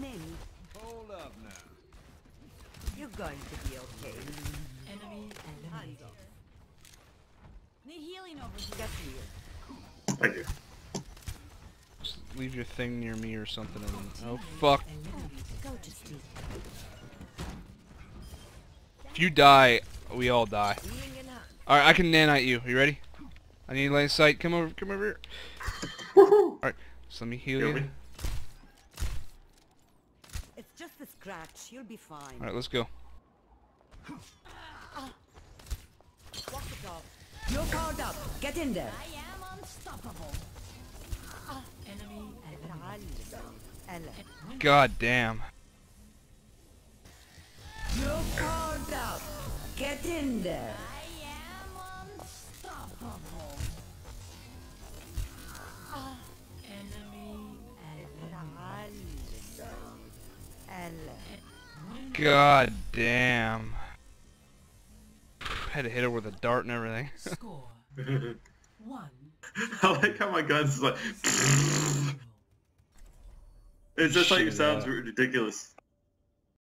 name. Hold up now. You're going to be okay. Enemy eliminated. Need healing over here. Get here. Thank you. Just leave your thing near me or something. And, oh fuck! Go to sleep. If you die, we all die. Healing in hand. All right, I can nanite you. You ready? I need line of sight. Come over. Come over here. All right. So let me heal Heal you. Me. It's just a scratch. You'll be fine. All right, let's go. Walk it off. You're powered up. Get in there. I am unstoppable. Enemy eliminated. Ella. God damn. You're powered up. Get in there. God damn. Had to hit her with a dart and everything. score. One. I like how my gun's like. It's just like it sounds yeah. ridiculous.